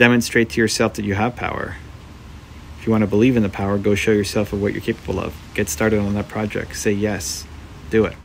demonstrate to yourself that you have power. If you want to believe in the power, go show yourself of what you're capable of. Get started on that project. Say yes. Do it.